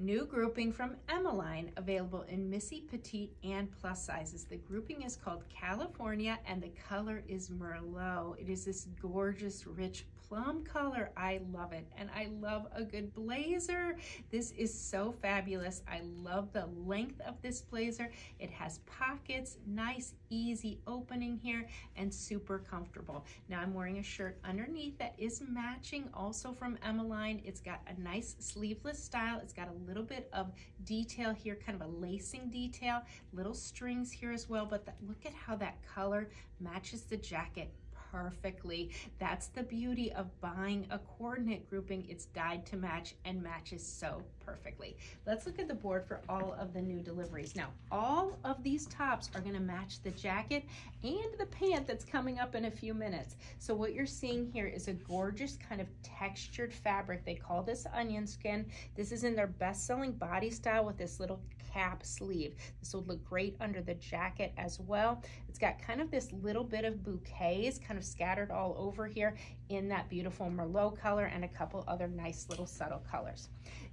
New grouping from Emaline, available in Missy, Petite, and plus sizes. The grouping is called California and the color is Merlot. It is this gorgeous, rich plum color. I love it. And I love a good blazer. This is so fabulous. I love the length of this blazer. It has pockets, nice, easy opening here, and super comfortable. Now I'm wearing a shirt underneath that is matching also from Emaline. It's got a nice sleeveless style. It's got a little bit of detail here, kind of a lacing detail, little strings here as well, but look at how that color matches the jacket perfectly. That's the beauty of buying a coordinate grouping. It's dyed to match and matches so perfectly. Let's look at the board for all of the new deliveries. Now, all of these tops are gonna match the jacket and the pant that's coming up in a few minutes. So what you're seeing here is a gorgeous kind of textured fabric. They call this onion skin. This is in their best-selling body style with this little cap sleeve. This would look great under the jacket as well. It's got kind of this little bit of bouquets kind scattered all over here in that beautiful Merlot color and a couple other nice little subtle colors.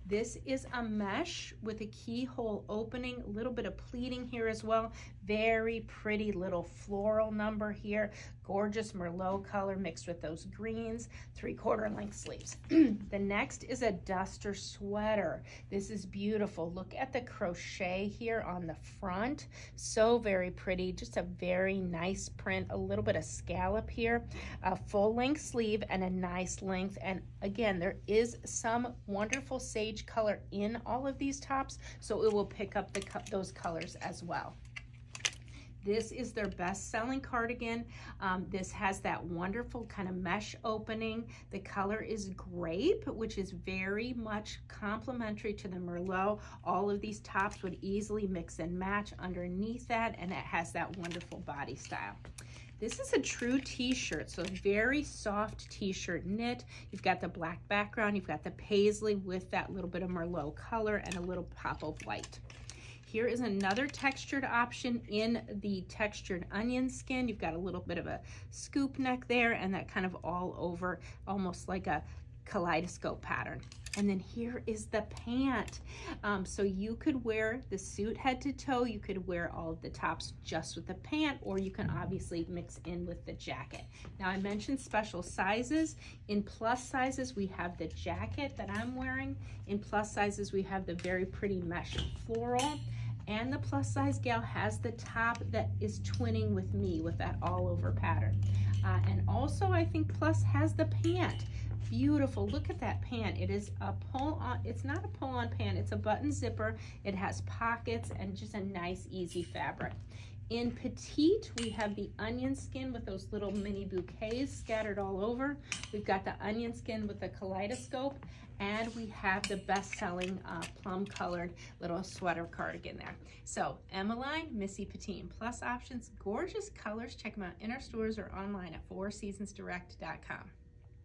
This is a mesh with a keyhole opening, a little bit of pleating here as well. Very pretty little floral number here. Gorgeous Merlot color mixed with those greens, three quarter length sleeves. the next is a duster sweater. This is beautiful. Look at the crochet here on the front. So very pretty, just a very nice print, a little bit of scallop here, a full length sleeve and a nice length. And again, there is some wonderful sage color in all of these tops, so it will pick up the those colors as well. This is their best-selling cardigan. Um, this has that wonderful kind of mesh opening. The color is grape, which is very much complementary to the Merlot. All of these tops would easily mix and match underneath that, and it has that wonderful body style. This is a true t-shirt, so very soft t-shirt knit. You've got the black background, you've got the paisley with that little bit of Merlot color and a little pop of white. Here is another textured option in the textured onion skin. You've got a little bit of a scoop neck there and that kind of all over, almost like a kaleidoscope pattern. And then here is the pant. Um, so you could wear the suit head to toe. You could wear all of the tops just with the pant, or you can obviously mix in with the jacket. Now I mentioned special sizes. In plus sizes, we have the jacket that I'm wearing. In plus sizes, we have the very pretty mesh floral. And the plus size gal has the top that is twinning with me with that all over pattern. Uh, and also I think plus has the pant beautiful. Look at that pant. It is a pull on, it's not a pull on pant, it's a button zipper. It has pockets and just a nice easy fabric. In petite, we have the onion skin with those little mini bouquets scattered all over. We've got the onion skin with the kaleidoscope, and we have the best-selling uh, plum-colored little sweater cardigan there. So, Emaline, Missy Petite, Plus options, gorgeous colors. Check them out in our stores or online at fourseasonsdirect.com.